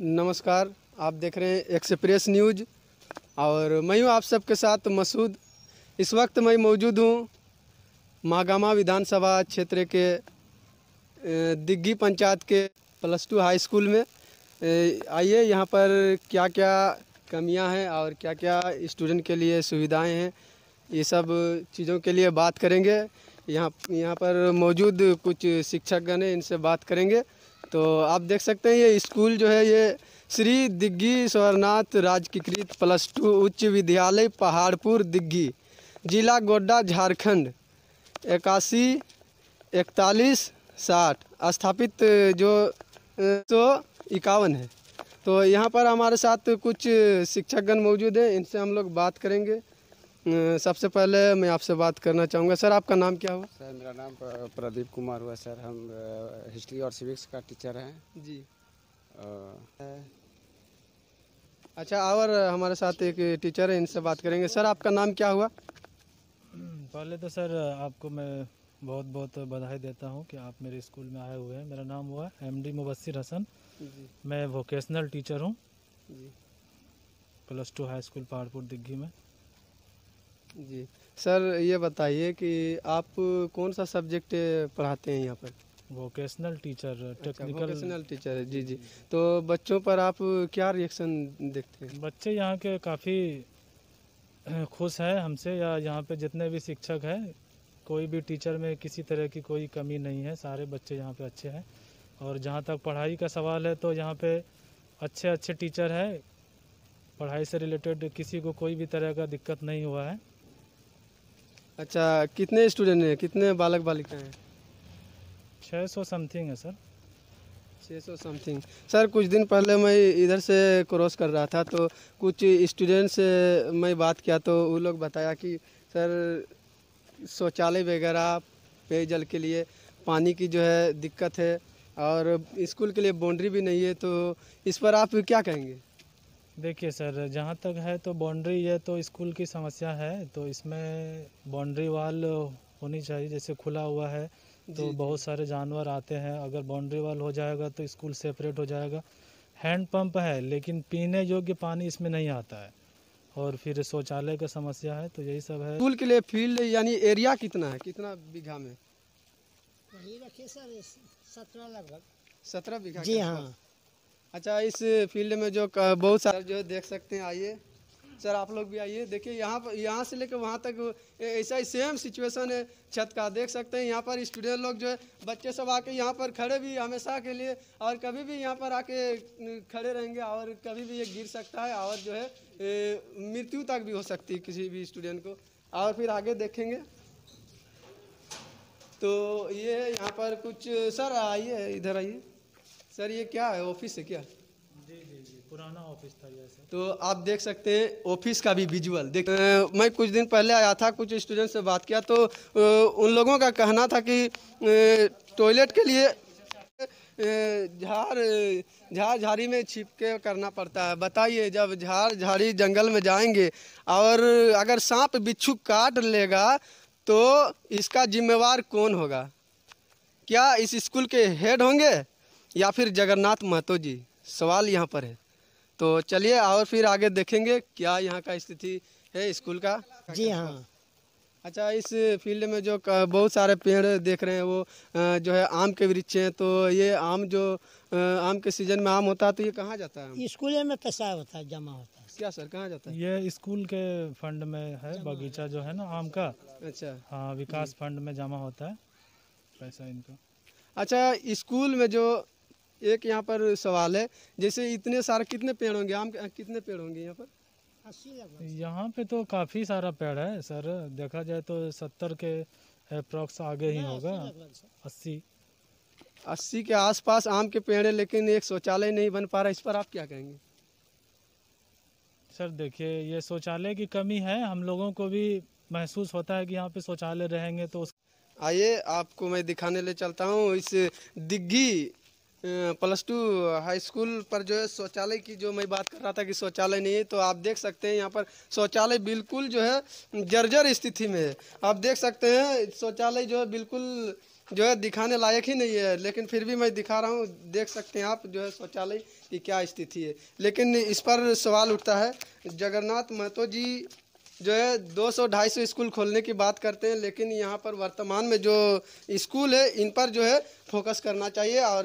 नमस्कार, आप देख रहे हैं एक्सप्रेस न्यूज़। और मैं हूँ आप सबके साथ मसूद। इस वक्त मैं मौजूद हूँ महागामा विधानसभा क्षेत्र के दिग्गी पंचायत के प्लस टू हाई स्कूल में। आइए, यहाँ पर क्या क्या कमियाँ हैं और क्या क्या स्टूडेंट के लिए सुविधाएँ हैं, ये सब चीज़ों के लिए बात करेंगे। यहाँ यहाँ पर मौजूद कुछ शिक्षकगण हैं, इनसे बात करेंगे। तो आप देख सकते हैं, ये स्कूल जो है, ये श्री दिग्गी स्वरनाथ राजकीकृत प्लस टू उच्च विद्यालय पहाड़पुर दिग्गी, जिला गोड्डा, झारखंड। इक्यासी इकतालीस साठ, स्थापित, जो, सौ इक्यावन है। तो यहाँ पर हमारे साथ कुछ शिक्षकगण मौजूद हैं, इनसे हम लोग बात करेंगे। सबसे पहले मैं आपसे बात करना चाहूँगा। सर आपका नाम क्या हुआ? सर मेरा नाम प्रदीप कुमार हुआ सर। हम हिस्ट्री और सिविक्स का टीचर हैं। जी। अच्छा और हमारे साथ एक टीचर है इनसे बात करेंगे। सर आपका नाम क्या हुआ? पहले तो सर आपको मैं बहुत बहुत बधाई देता हूँ कि आप मेरे स्कूल में आए हुए हैं। मेरा नाम हुआ एम डी मुबसर हसन। जी। मैं वोकेशनल टीचर हूँ। Plus two high school Paharpur Diggi में। जी। सर ये बताइए कि आप कौन सा सब्जेक्ट पढ़ाते हैं यहाँ पर? Vocational teacher technical vocational teacher है जी जी। तो बच्चों पर आप क्या रिएक्शन देखते हैं? बच्चे यहाँ के काफ़ी खुश हैं हमसे या यहाँ पे जितने भी शिक्षक हैं कोई भी टीचर में किसी तरह की कोई कमी नहीं है। सारे बच्चे यहाँ पे अच्छे हैं। और जहाँ तक पढ़ाई का सवाल है तो यहाँ पे अच्छे अच्छे टीचर हैं। पढ़ाई से रिलेटेड किसी को कोई भी तरह का दिक्कत नहीं हुआ है। अच्छा कितने स्टूडेंट हैं? कितने बालक बालिका हैं? छः सौ समथिंग है सर छः सौ समथिंग सर कुछ दिन पहले मैं इधर से क्रॉस कर रहा था तो कुछ स्टूडेंट से मैं बात किया तो वो लोग बताया कि सर शौचालय वगैरह पेयजल के लिए पानी की जो है दिक्कत है और स्कूल के लिए बाउंड्री भी नहीं है तो इस पर आप क्या कहेंगे? देखिए सर जहाँ तक है तो बाउंड्री ये तो स्कूल की समस्या है तो इसमें बाउंड्री वाल होनी चाहिए जैसे खुला हुआ है तो बहुत सारे जानवर आते हैं। अगर बाउंड्री वाल हो जाएगा तो स्कूल सेपरेट हो जाएगा। हैंड पंप है लेकिन पीने योग्य पानी इसमें नहीं आता है। और फिर शौचालय का समस्या है तो यही सब है। स्कूल के लिए फ़ील्ड यानी एरिया कितना है? कितना बीघा में? वही रखिए सर सत्रह लगभग। सत्रह बीघा जी हाँ। अच्छा इस फ़ील्ड में जो बहुत सारे जो देख सकते हैं, आइए। सर, आप लोग भी आइए। देखिए, यहाँ पर यहाँ से लेकर वहाँ तक ऐसा ही सेम सिचुएशन है, छत का। देख सकते हैं, यहाँ पर स्टूडेंट लोग जो है, बच्चे सब आके यहाँ पर खड़े भी हमेशा के लिए, और कभी भी यहाँ पर आके खड़े रहेंगे, और कभी भी ये गिर सकता है, और जो है मृत्यु तक भी हो सकती है किसी भी स्टूडेंट को। और फिर आगे देखेंगे। तो ये यहाँ पर कुछ, सर, आइए, इधर आइए। सर ये क्या है? ऑफ़िस है क्या? जी जी जी पुराना ऑफ़िस था ये सर। तो आप देख सकते हैं ऑफ़िस का भी विजुअल देख मैं कुछ दिन पहले आया था कुछ स्टूडेंट से बात किया तो उन लोगों का कहना था कि टॉयलेट के लिए झाड़ झाड़ झाड़ी में छिप के करना पड़ता है। बताइए जब झाड़ झाड़ी जंगल में जाएँगे और अगर सांप बिच्छू काट लेगा तो इसका जिम्मेवार कौन होगा? क्या इस स्कूल के हेड होंगे? या फिर जगन्नाथ महतो जी? सवाल यहाँ पर है। तो चलिए और फिर आगे देखेंगे क्या यहाँ का स्थिति है स्कूल का। जी हाँ। अच्छा इस फ़ील्ड में जो बहुत सारे पेड़ देख रहे हैं वो जो है आम के वृक्ष हैं तो ये आम जो आम के सीज़न में आम होता है तो ये कहाँ जाता है स्कूल में पैसा होता है जमा होता है। क्या सर कहाँ जाता है? ये स्कूल के फंड में है बगीचा जो है ना आम का। अच्छा। हाँ विकास फंड में जमा होता है पैसा इनका। अच्छा स्कूल में जो एक यहाँ पर सवाल है जैसे इतने सारे कितने पेड़ होंगे? आम कितने पेड़ होंगे यहाँ पर? यहाँ पे तो काफ़ी सारा पेड़ है सर। देखा जाए तो सत्तर के अप्रॉक्स आगे ही होगा। अस्सी। अस्सी के आसपास आम के पेड़ है लेकिन एक शौचालय नहीं बन पा रहा इस पर आप क्या कहेंगे? सर देखिए ये शौचालय की कमी है। हम लोगों को भी महसूस होता है कि यहाँ पे शौचालय रहेंगे तो उस आइए आपको मैं दिखाने ले चलता हूँ। इस दिग्गी प्लस टू हाई स्कूल पर जो है शौचालय की जो मैं बात कर रहा था कि शौचालय नहीं है तो आप देख सकते हैं यहाँ पर शौचालय बिल्कुल जो है जर्जर स्थिति में है। आप देख सकते हैं, शौचालय जो है बिल्कुल जो है दिखाने लायक ही नहीं है, लेकिन फिर भी मैं दिखा रहा हूँ, देख सकते हैं आप जो है शौचालय की क्या स्थिति है। लेकिन इस पर सवाल उठता है, जगन्नाथ महतो जी जो है 200 250 स्कूल खोलने की बात करते हैं, लेकिन यहाँ पर वर्तमान में जो स्कूल है, इन पर जो है फोकस करना चाहिए और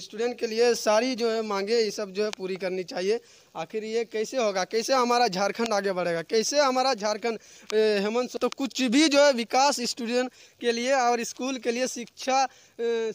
स्टूडेंट के लिए सारी जो है मांगे, ये सब जो है पूरी करनी चाहिए। आखिर ये कैसे होगा? कैसे हमारा झारखंड आगे बढ़ेगा? कैसे हमारा झारखंड हेमंत तो कुछ भी जो है विकास स्टूडेंट के लिए और स्कूल के लिए शिक्षा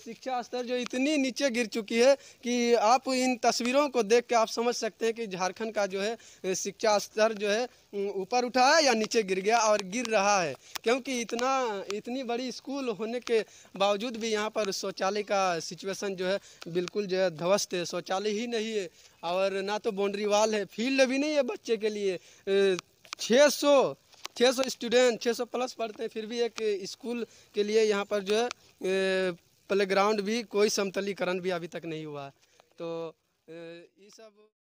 शिक्षा स्तर जो इतनी नीचे गिर चुकी है कि आप इन तस्वीरों को देख के आप समझ सकते हैं कि झारखंड का जो है शिक्षा स्तर जो है ऊपर उठा है या नीचे गिर गया और गिर रहा है? क्योंकि इतना, इतनी बड़ी स्कूल होने के बावजूद भी यहाँ पर शौचालय का सिचुएशन जो है, बिल्कुल जो है ध्वस्त है। शौचालय ही नहीं है। और ना तो बाउंड्री वाल है। फ़ील्ड भी नहीं है बच्चे के लिए। छः सौ छः सौ स्टूडेंट छः सौ प्लस पढ़ते हैं। फिर भी एक स्कूल के लिए यहाँ पर जो है प्ले ग्राउंड भी कोई समतलीकरण भी अभी तक नहीं हुआ। है तो ये सब